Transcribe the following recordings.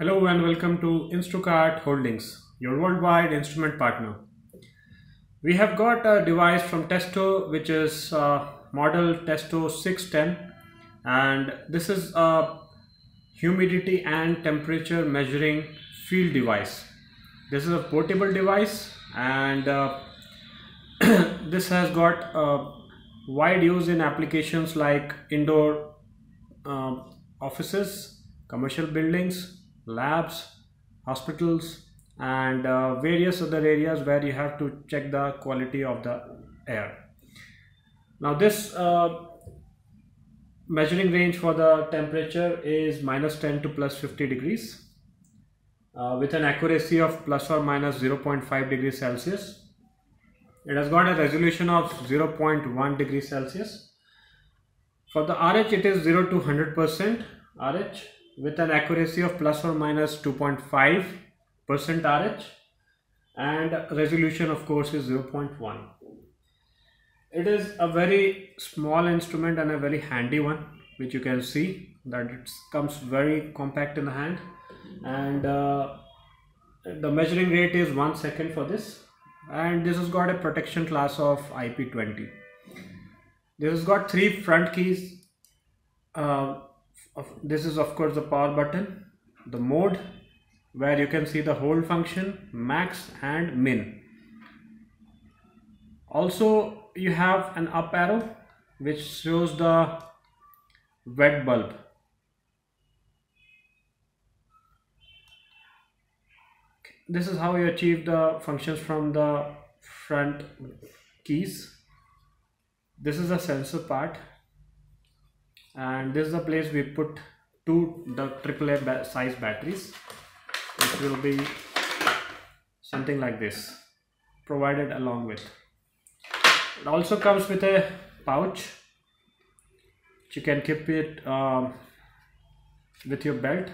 Hello and welcome to Instrukart Holdings, your worldwide instrument partner. We have got a device from Testo which is uh, model Testo 610 and this is a humidity and temperature measuring field device. This is a portable device and uh, this has got uh, wide use in applications like indoor uh, offices, commercial buildings, labs, hospitals and uh, various other areas where you have to check the quality of the air. Now this uh, measuring range for the temperature is minus 10 to plus 50 degrees uh, with an accuracy of plus or minus 0.5 degrees Celsius. It has got a resolution of 0.1 degrees Celsius. For the RH it is 0 to 100% RH with an accuracy of plus or minus 2.5% RH and resolution of course is 0.1 it is a very small instrument and a very handy one which you can see that it comes very compact in the hand. And uh, the measuring rate is one second for this. And this has got a protection class of IP20 this has got three front keys uh, this is of course the power button the mode where you can see the hold function max and min. Also you have an up arrow which shows the wet bulb. This is how you achieve the functions from the front keys. This is the sensor part and this is the place we put two the AAA ba size batteries it will be something like this provided along with. It also comes with a pouch. Which you can keep it um, with your belt.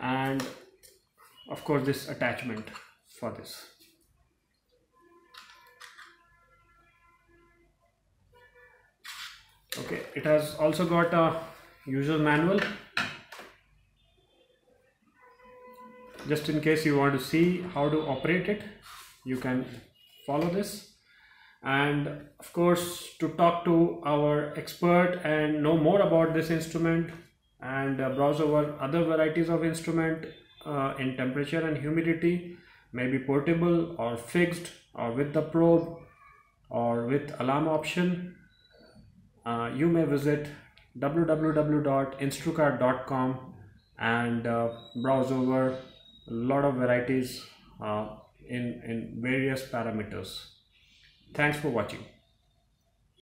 And of course this attachment for this okay it has also got a user manual. Just in case you want to see how to operate it you can follow this. And of course to talk to our expert and know more about this instrument and uh, browse over other varieties of instrument uh, in temperature and humidity maybe portable or fixed or with the probe or with alarm option uh, you may visit www.instrukart.com and uh, browse over a lot of varieties uh, in in various parameters Thanks for watching.